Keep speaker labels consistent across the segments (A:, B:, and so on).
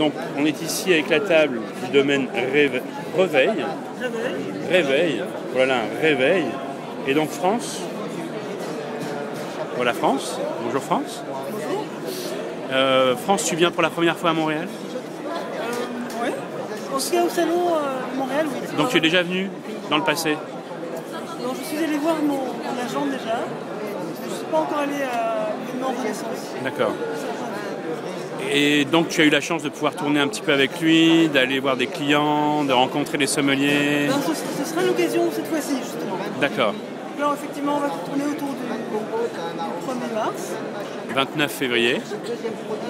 A: Donc, on est ici avec la table du domaine Réve- Reveil. Réveil. Voilà, un réveil. Et donc, France. Voilà, France. Bonjour, France. Euh, France, tu viens pour la première fois à Montréal?
B: Oui. En tout cas, au salon euh, Montréal, oui.
A: Donc, tu es déjà venu dans le passé?
B: Donc, je suis allée voir mon, mon agent déjà. Je ne suis pas encore allée à l'événement Renaissance.
A: D'accord. Et donc, tu as eu la chance de pouvoir tourner un petit peu avec lui, d'aller voir des clients, de rencontrer des sommeliers.
B: Ben, ce, ce sera l'occasion cette fois-ci, justement.
A: D'accord.
B: Là, effectivement, on va tourner autour du, du 1er mars.
A: 29 février.
B: Le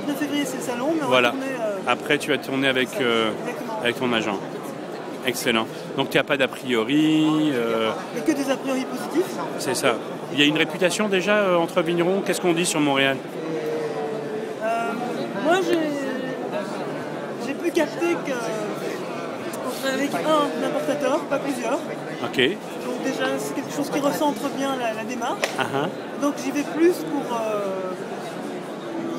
B: 29 février, c'est le salon, mais on
A: Voilà.
B: va tourner. euh,
A: Après, tu vas tourner avec, euh, avec ton agent. Excellent. Donc, tu n'as pas d'a priori. euh,
B: Et que des a priori positifs.
A: c'est ça. Il y a une réputation déjà euh, entre vignerons? Qu'est-ce qu'on dit sur Montréal?
B: Moi, j'ai pu capter que on serait avec un importateur, pas plusieurs.
A: Ok.
B: Donc déjà, c'est quelque chose qui recentre bien la, la démarche.
A: Ah, ah.
B: Donc j'y vais plus pour, euh,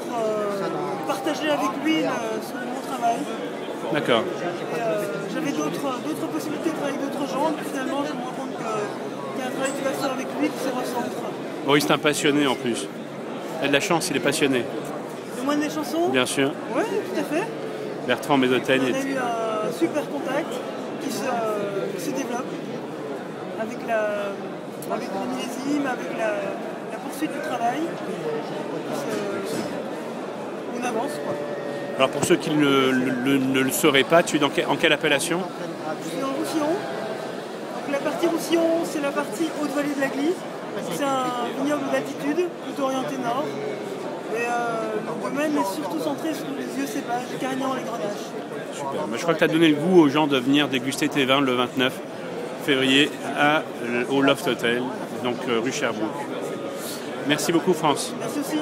B: pour, euh, partager avec lui le- son- mon travail.
A: D'accord.
B: Euh, J'avais d'autres possibilités de travailler avec d'autres gens, mais finalement je me rends compte qu'il y a un travail qui va se faire avec lui qui se recentre.
A: Maurice, c'est un passionné en plus. Il a de la chance, il est passionné.
B: Le moine des chansons
A: Bien sûr.
B: Oui, tout à fait.
A: Bertrand
B: On a eu un super contact qui se, qui se développe avec, la, avec le millésime, avec la, la poursuite du travail. se- on avance quoi.
A: Alors, pour ceux qui ne le, le- ne le sauraient pas, tu es dans que- en quelle appellation
B: Je suis dans le Roussillon. Donc la partie Roussillon, c'est la partie haute vallée de la Glisse. C'est un vignoble d'altitude, plutôt orienté nord. Euh, le domaine est surtout centré sur les vieux cépages, Carignan, les Grenaches.
A: Super. Moi, je crois que tu as donné le goût aux gens de venir déguster tes vins le 29 février à, au Loft Hotel, donc euh, rue Sherbrooke. Merci beaucoup, France.
B: Merci aussi.